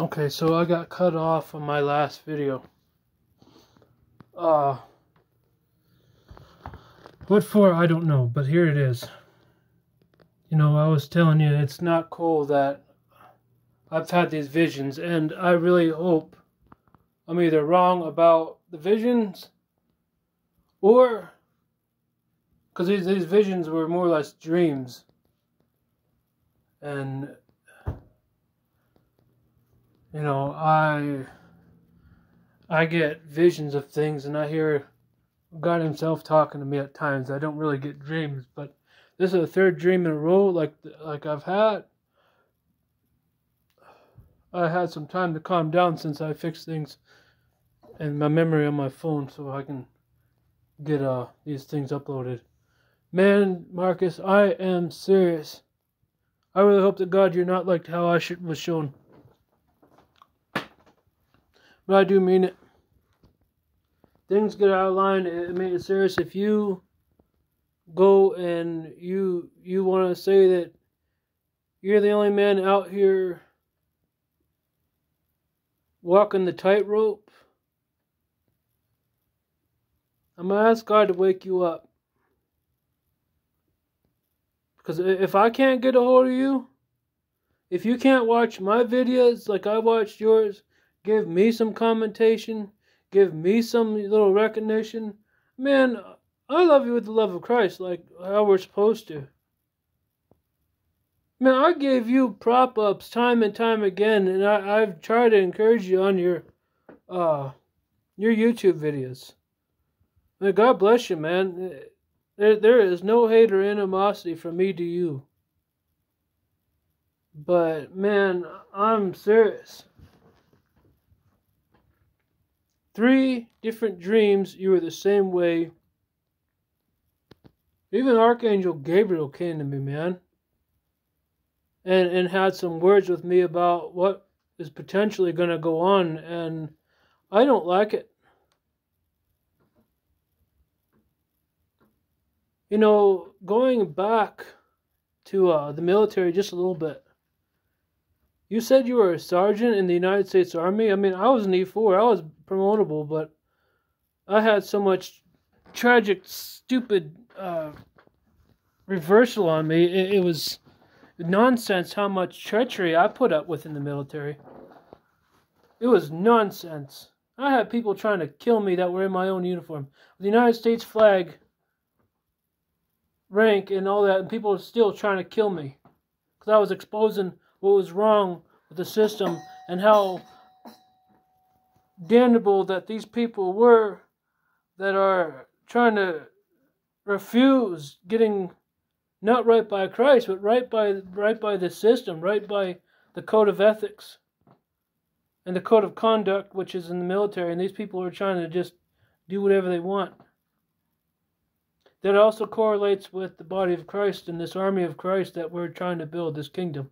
Okay, so I got cut off on my last video. Uh, what for, I don't know, but here it is. You know, I was telling you, it's not cool that I've had these visions, and I really hope I'm either wrong about the visions, or, because these, these visions were more or less dreams. And you know, I I get visions of things and I hear God himself talking to me at times. I don't really get dreams, but this is the third dream in a row like like I've had. I had some time to calm down since I fixed things and my memory on my phone so I can get uh these things uploaded. Man, Marcus, I am serious. I really hope that God you're not like how I should, was shown. But I do mean it. Things get out of line. I mean, it's serious. If you go and you you want to say that you're the only man out here walking the tightrope, I'm gonna ask God to wake you up. Because if I can't get a hold of you, if you can't watch my videos like I watched yours, give me some commentation, give me some little recognition. Man, I love you with the love of Christ, like how we're supposed to. Man, I gave you prop ups time and time again, and I, I've tried to encourage you on your uh your YouTube videos. Man, God bless you, man. There, there is no hate or animosity from me to you. But man, I'm serious. Three different dreams, you were the same way. Even Archangel Gabriel came to me, man. And and had some words with me about what is potentially going to go on and I don't like it. You know, going back to uh, the military just a little bit. You said you were a sergeant in the United States Army. I mean, I was an E4. I was promotable, but I had so much tragic, stupid uh, reversal on me. It, it was nonsense how much treachery I put up with in the military. It was nonsense. I had people trying to kill me that were in my own uniform. The United States flag, rank, and all that, and people were still trying to kill me. Because I was exposing what was wrong with the system and how damnable that these people were that are trying to refuse getting not right by Christ, but right by right by the system, right by the code of ethics and the code of conduct, which is in the military. And these people are trying to just do whatever they want. That also correlates with the body of Christ and this army of Christ that we're trying to build, this kingdom.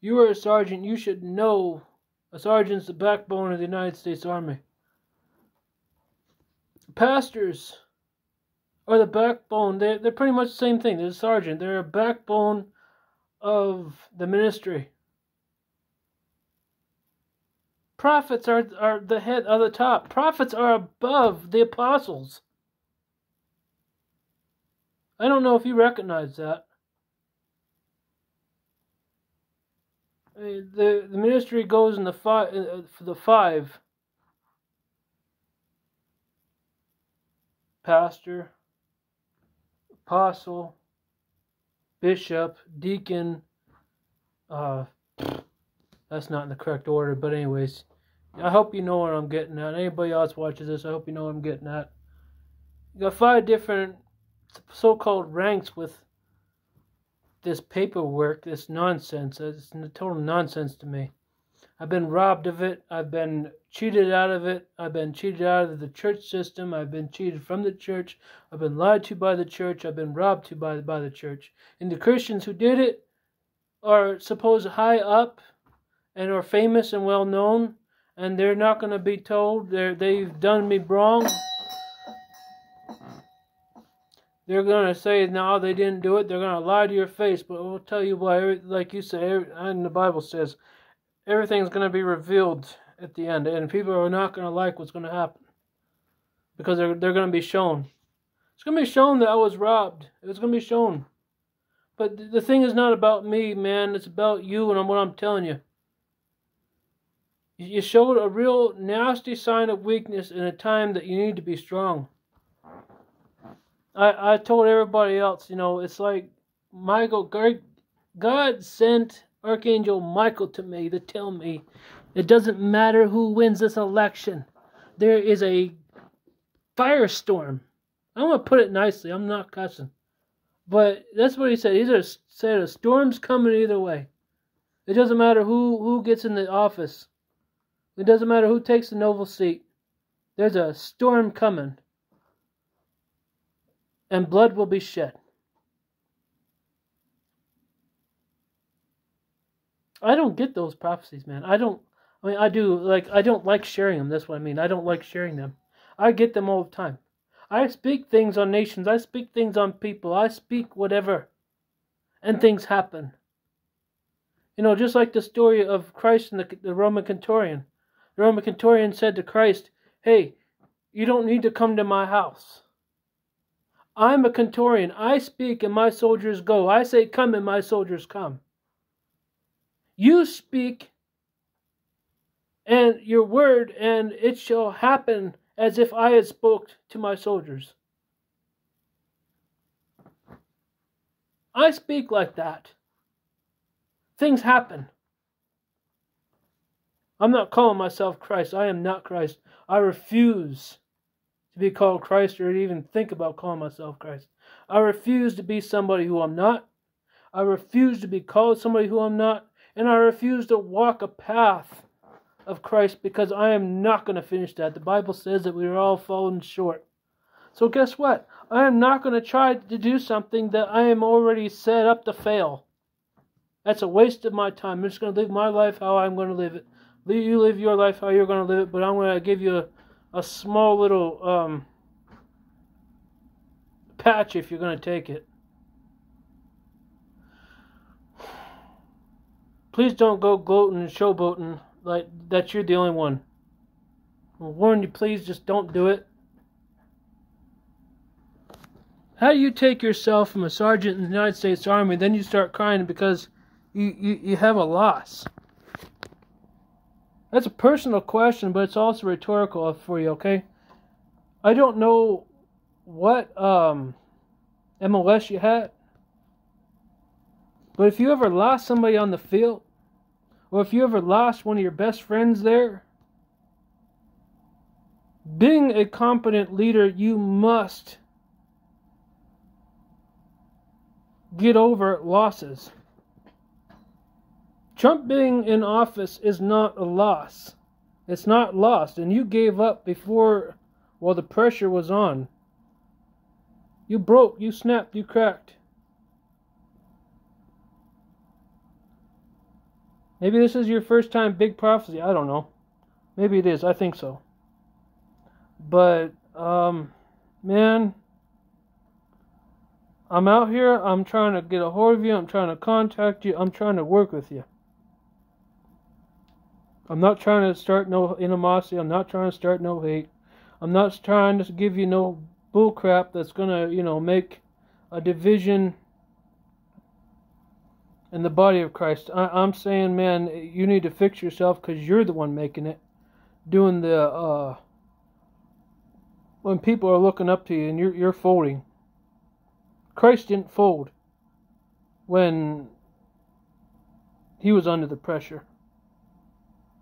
You are a sergeant. You should know a sergeant's the backbone of the United States Army. Pastors are the backbone. They're, they're pretty much the same thing. They're a sergeant. They're a backbone of the ministry. Prophets are, are the head, of the top. Prophets are above the apostles. I don't know if you recognize that. The the ministry goes in the five uh, for the five. Pastor apostle bishop deacon uh that's not in the correct order but anyways i hope you know what i'm getting at. Anybody else watches this i hope you know what i'm getting at. You got five different so-called ranks with this paperwork, this nonsense. Uh, it's total nonsense to me. I've been robbed of it. I've been cheated out of it. I've been cheated out of the church system. I've been cheated from the church. I've been lied to by the church. I've been robbed to by, by the church. And the Christians who did it are supposed high up and are famous and well known, and they're not going to be told they're, they've done me wrong. They're going to say, no, they didn't do it. They're going to lie to your face. But we'll tell you why, like you say, and the Bible says, everything's going to be revealed at the end. And people are not going to like what's going to happen. Because they're, they're going to be shown. It's going to be shown that I was robbed. It's going to be shown. But the thing is not about me, man. It's about you and what I'm telling you. You showed a real nasty sign of weakness in a time that you need to be strong. I, I told everybody else, you know, it's like Michael, God sent Archangel Michael to me to tell me it doesn't matter who wins this election. There is a firestorm. I'm going to put it nicely. I'm not cussing. But that's what he said. He said a storm's coming either way. It doesn't matter who, who gets in the office. It doesn't matter who takes the noble seat. There's a storm coming. And blood will be shed. I don't get those prophecies, man. I don't I mean I do like I don't like sharing them. That's what I mean. I don't like sharing them. I get them all the time. I speak things on nations. I speak things on people. I speak whatever. And things happen. You know, just like the story of Christ and the, the Roman centurion. The Roman centurion said to Christ, Hey, you don't need to come to my house. I'm a centurion. I speak and my soldiers go. I say come and my soldiers come. You speak and your word and it shall happen as if I had spoke to my soldiers. I speak like that. Things happen. I'm not calling myself Christ. I am not Christ. I refuse to be called Christ or even think about calling myself Christ. I refuse to be somebody who I'm not. I refuse to be called somebody who I'm not. And I refuse to walk a path of Christ because I am not going to finish that. The Bible says that we are all falling short. So guess what? I am not going to try to do something that I am already set up to fail. That's a waste of my time. I'm just going to live my life how I'm going to live it you live your life how you're going to live it, but I'm going to give you a, a small little um, patch if you're going to take it. Please don't go gloating and showboating like that you're the only one. I warn you, please just don't do it. How do you take yourself from a sergeant in the United States Army, then you start crying because you, you, you have a loss? That's a personal question, but it's also rhetorical for you, okay? I don't know what um, MOS you had, but if you ever lost somebody on the field, or if you ever lost one of your best friends there, being a competent leader, you must get over losses. Trump being in office is not a loss. It's not lost. And you gave up before, while the pressure was on. You broke, you snapped, you cracked. Maybe this is your first time big prophecy. I don't know. Maybe it is. I think so. But, um, man, I'm out here. I'm trying to get a hold of you. I'm trying to contact you. I'm trying to work with you. I'm not trying to start no animosity. I'm not trying to start no hate. I'm not trying to give you no bullcrap that's gonna, you know, make a division in the body of Christ. I, am saying, man, you need to fix yourself because you're the one making it, doing the uh, when people are looking up to you and you're you're folding. Christ didn't fold when he was under the pressure.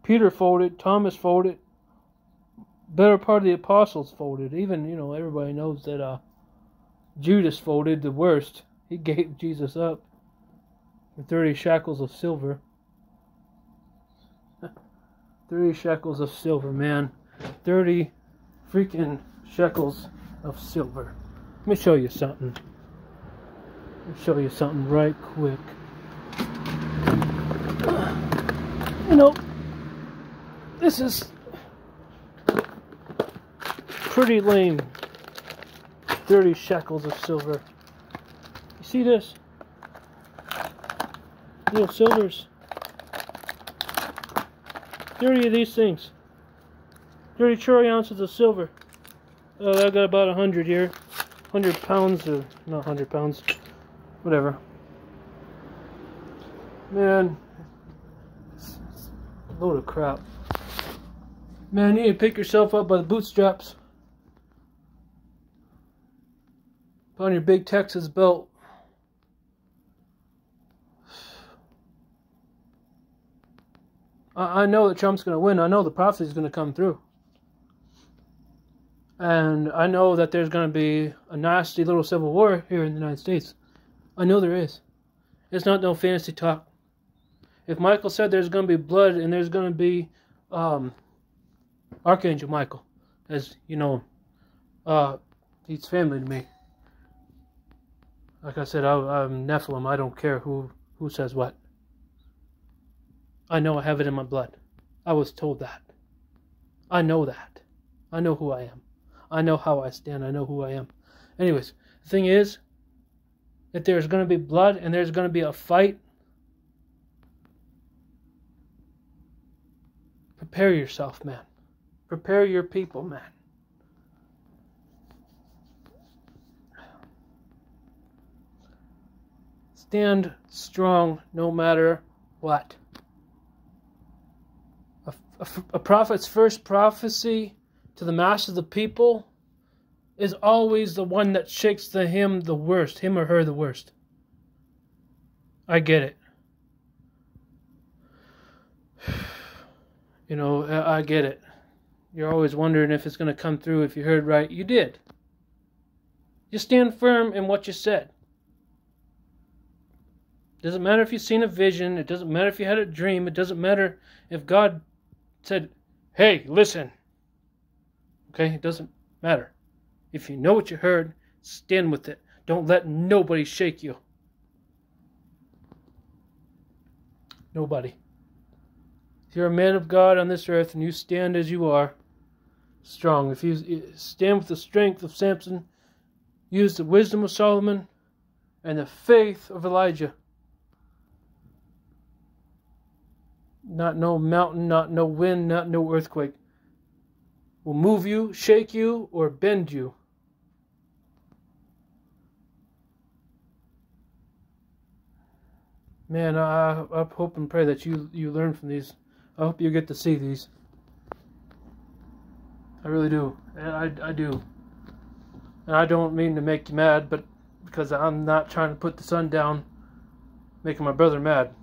Peter folded, Thomas folded, better part of the apostles folded. Even, you know, everybody knows that uh, Judas folded the worst. He gave Jesus up for 30 shekels of silver. 30 shekels of silver, man. 30 freaking shekels of silver. Let me show you something. Let me show you something right quick. You know, this is pretty lame. 30 shekels of silver. You see this? Little silvers. 30 of these things. 30 troy ounces of silver. Oh, I got about 100 here. 100 pounds, or not 100 pounds. Whatever. Man, load of crap. Man, you need to pick yourself up by the bootstraps. Put on your big Texas belt. I, I know that Trump's going to win. I know the prophecy is going to come through. And I know that there's going to be a nasty little civil war here in the United States. I know there is. It's not no fantasy talk. If Michael said there's going to be blood and there's going to be um, Archangel Michael, as you know, uh, he's family to me. Like I said, I, I'm Nephilim. I don't care who, who says what. I know I have it in my blood. I was told that. I know that. I know who I am. I know how I stand. I know who I am. Anyways, the thing is that there's going to be blood and there's going to be a fight. Prepare yourself, man. Prepare your people, man. Stand strong no matter what. A, a, a prophet's first prophecy to the mass of the people is always the one that shakes the him the worst, him or her the worst. I get it. You know, I get it. You're always wondering if it's going to come through if you heard right. You did. You stand firm in what you said. Doesn't matter if you've seen a vision. It doesn't matter if you had a dream. It doesn't matter if God said, hey, listen. Okay? It doesn't matter. If you know what you heard, stand with it. Don't let nobody shake you. Nobody. If you're a man of God on this earth and you stand as you are, strong. If you stand with the strength of Samson, use the wisdom of Solomon and the faith of Elijah. Not no mountain, not no wind, not no earthquake will move you, shake you, or bend you. Man, I, I hope and pray that you, you learn from these. I hope you get to see these. I really do. I, I do. And I don't mean to make you mad, but because I'm not trying to put the sun down, making my brother mad.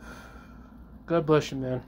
God bless you, man.